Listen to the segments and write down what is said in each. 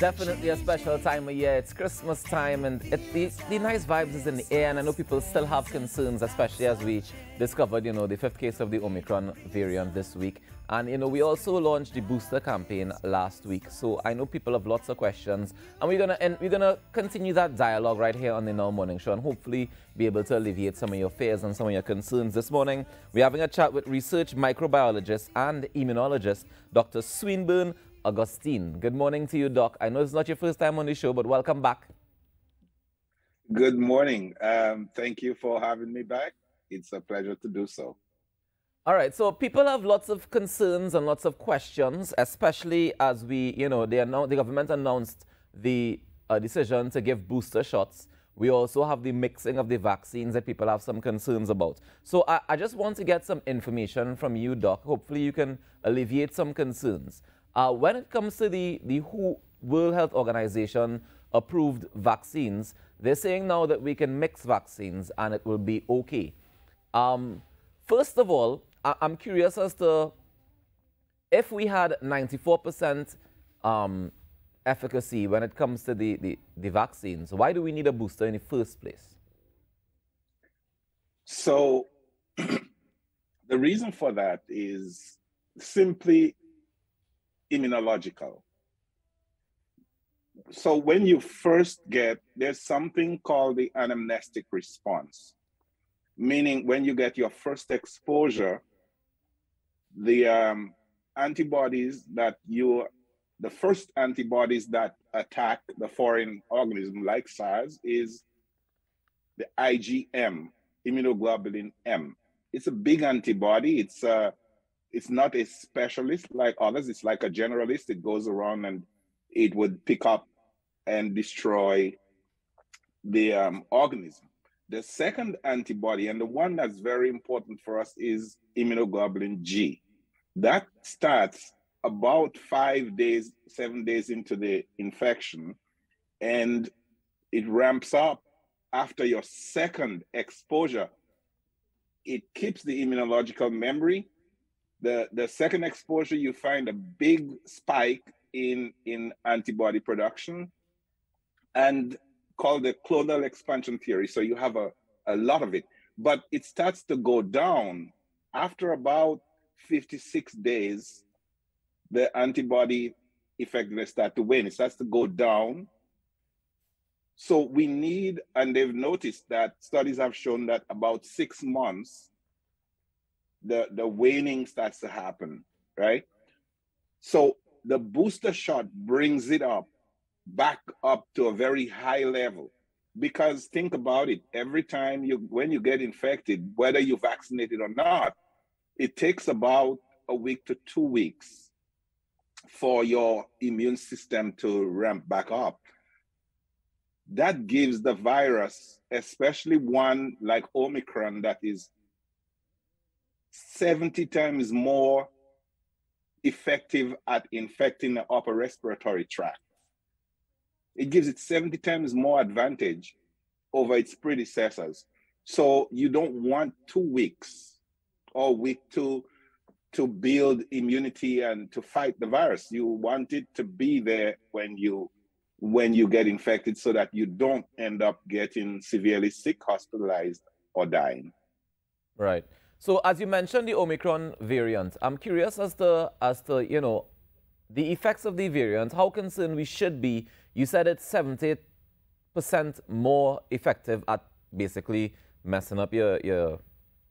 Definitely a special time of year. It's Christmas time, and it, the, the nice vibes is in the air. And I know people still have concerns, especially as we discovered, you know, the fifth case of the Omicron variant this week. And, you know, we also launched the booster campaign last week. So I know people have lots of questions. And we're going to and we're gonna continue that dialogue right here on the Now Morning Show and hopefully be able to alleviate some of your fears and some of your concerns. This morning, we're having a chat with research microbiologist and immunologist Dr. Swinburne Augustine. Good morning to you, Doc. I know it's not your first time on the show, but welcome back. Good morning. Um, thank you for having me back. It's a pleasure to do so. All right, so people have lots of concerns and lots of questions, especially as we, you know, the government announced the uh, decision to give booster shots. We also have the mixing of the vaccines that people have some concerns about. So I, I just want to get some information from you, Doc. Hopefully you can alleviate some concerns. Uh, when it comes to the, the WHO World Health Organization approved vaccines, they're saying now that we can mix vaccines and it will be okay. Um, first of all, I- am curious as to if we had 94% um, efficacy when it comes to the, the, the vaccines, why do we need a booster in the first place? So, the reason for that is simply immunological. So when you first get, there's something called the anamnestic response, meaning when you get your first exposure, the um, antibodies that you, the first antibodies that attack the foreign organism like SARS is the IgM, immunoglobulin M. It's a big antibody. It's a uh, it's not a specialist like others. It's like a generalist. It goes around and it would pick up and destroy the um, organism. The second antibody, and the one that's very important for us, is immunoglobulin G. That starts about five days, seven days into the infection, and it ramps up after your second exposure. It keeps the immunological memory the, the second exposure, you find a big spike in, in antibody production and called the clonal expansion theory. So you have a, a lot of it, but it starts to go down after about 56 days, the antibody effectiveness start to wane. It starts to go down. So we need, and they've noticed that studies have shown that about six months the the waning starts to happen, right? So the booster shot brings it up back up to a very high level because think about it every time you when you get infected whether you're vaccinated or not it takes about a week to two weeks for your immune system to ramp back up that gives the virus especially one like omicron that is 70 times more effective at infecting the upper respiratory tract. It gives it 70 times more advantage over its predecessors. So you don't want two weeks or week two to build immunity and to fight the virus. You want it to be there when you when you get infected so that you don't end up getting severely sick, hospitalized, or dying. Right. So as you mentioned the Omicron variant, I'm curious as to, as to, you know, the effects of the variant, how concerned we should be. You said it's 70% more effective at basically messing up your, your,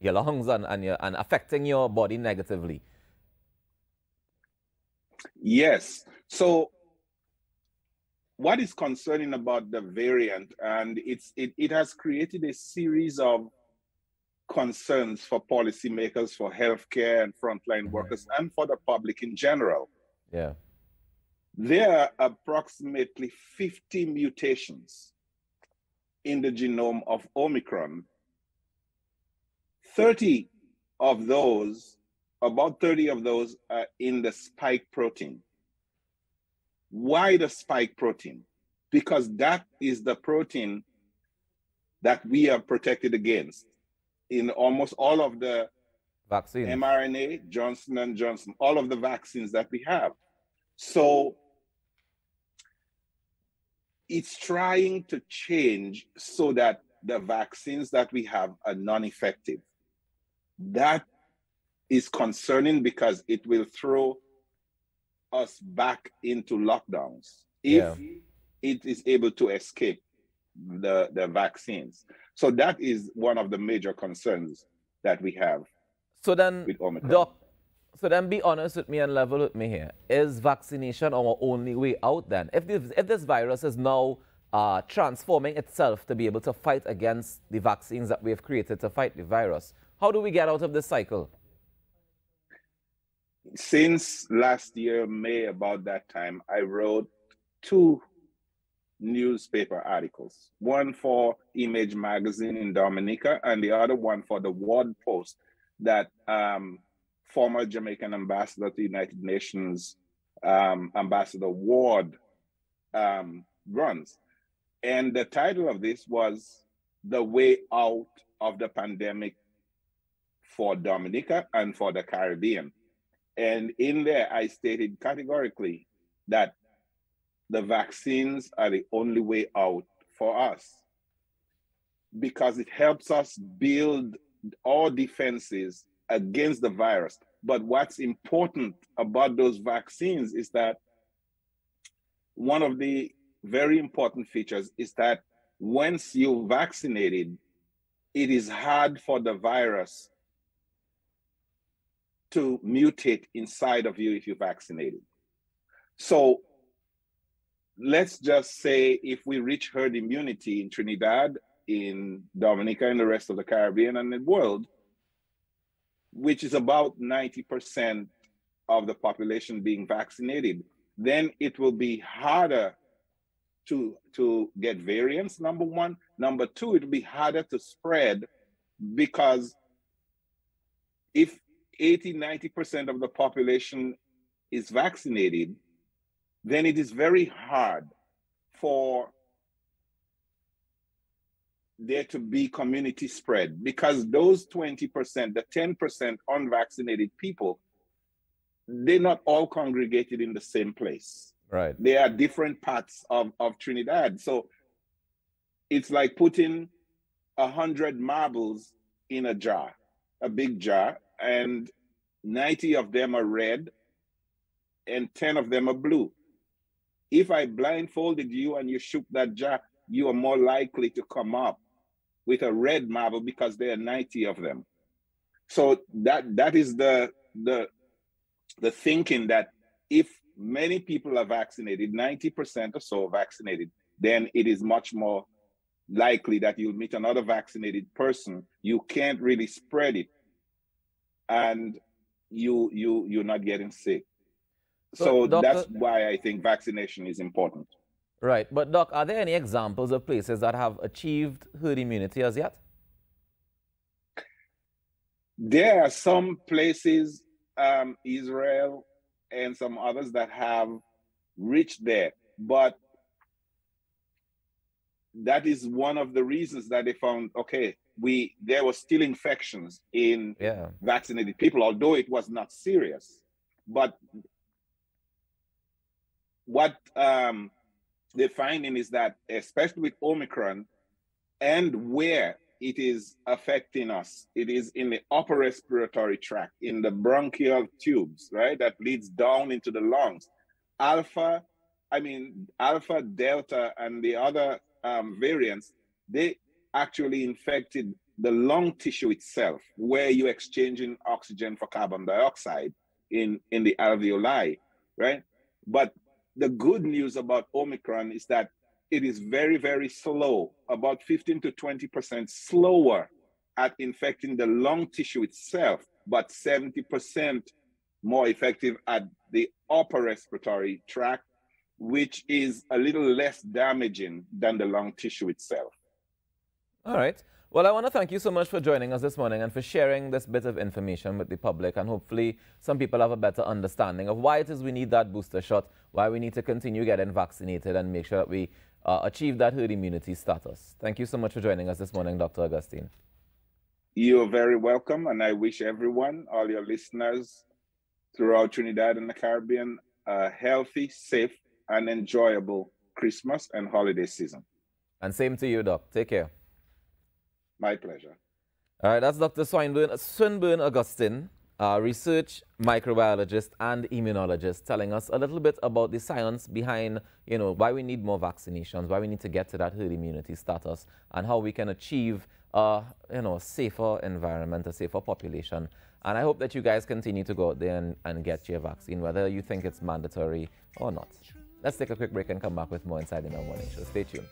your lungs and, and, your, and affecting your body negatively. Yes. So what is concerning about the variant, and it's it, it has created a series of concerns for policymakers, for healthcare and frontline workers, and for the public in general. Yeah. There are approximately 50 mutations in the genome of Omicron. 30 of those, about 30 of those, are in the spike protein. Why the spike protein? Because that is the protein that we are protected against in almost all of the vaccines, mRNA, Johnson and Johnson, all of the vaccines that we have. So it's trying to change so that the vaccines that we have are non-effective. That is concerning because it will throw us back into lockdowns if yeah. it is able to escape the, the vaccines. So that is one of the major concerns that we have. So then, Doc, so then be honest with me and level with me here. Is vaccination our only way out then? If this, if this virus is now uh, transforming itself to be able to fight against the vaccines that we have created to fight the virus, how do we get out of this cycle? Since last year, May, about that time, I wrote two newspaper articles one for Image Magazine in Dominica, and the other one for the Ward Post that um, former Jamaican ambassador to the United Nations, um, Ambassador Ward, um, runs. And the title of this was The Way Out of the Pandemic for Dominica and for the Caribbean. And in there, I stated categorically that the vaccines are the only way out for us because it helps us build our defenses against the virus. But what's important about those vaccines is that one of the very important features is that once you're vaccinated, it is hard for the virus to mutate inside of you if you're vaccinated. So let's just say if we reach herd immunity in Trinidad, in Dominica, and the rest of the Caribbean and the world, which is about 90% of the population being vaccinated, then it will be harder to, to get variants, number one. Number two, it will be harder to spread because if 80, 90% of the population is vaccinated, then it is very hard for there to be community spread because those 20%, the 10% unvaccinated people, they're not all congregated in the same place. Right. They are different parts of, of Trinidad. So it's like putting a hundred marbles in a jar, a big jar, and 90 of them are red and 10 of them are blue. If I blindfolded you and you shook that jar, you are more likely to come up with a red marble because there are 90 of them. So that that is the the the thinking that if many people are vaccinated, 90% or so vaccinated, then it is much more likely that you'll meet another vaccinated person. You can't really spread it. And you you you're not getting sick. So, doctor, that's why I think vaccination is important. Right. But, Doc, are there any examples of places that have achieved herd immunity as yet? There are some places, um, Israel and some others, that have reached there. But that is one of the reasons that they found okay we there were still infections in yeah. vaccinated people although it was not serious but what um, they're finding is that, especially with Omicron, and where it is affecting us, it is in the upper respiratory tract, in the bronchial tubes, right? That leads down into the lungs. Alpha, I mean, Alpha, Delta, and the other um, variants, they actually infected the lung tissue itself, where you're exchanging oxygen for carbon dioxide in, in the alveoli, right? But the good news about Omicron is that it is very, very slow, about 15 to 20% slower at infecting the lung tissue itself, but 70% more effective at the upper respiratory tract, which is a little less damaging than the lung tissue itself. All right. Well, I want to thank you so much for joining us this morning and for sharing this bit of information with the public. And hopefully, some people have a better understanding of why it is we need that booster shot, why we need to continue getting vaccinated, and make sure that we uh, achieve that herd immunity status. Thank you so much for joining us this morning, Dr. Augustine. You're very welcome. And I wish everyone, all your listeners throughout Trinidad and the Caribbean, a healthy, safe, and enjoyable Christmas and holiday season. And same to you, Doc. Take care. My pleasure. All right, that's Dr. Swinburne, Swinburne Augustine, uh, research microbiologist and immunologist, telling us a little bit about the science behind, you know, why we need more vaccinations, why we need to get to that herd immunity status, and how we can achieve, you know, a safer environment, a safer population. And I hope that you guys continue to go out there and, and get your vaccine, whether you think it's mandatory or not. Let's take a quick break and come back with more Inside the Morning Show. Stay tuned.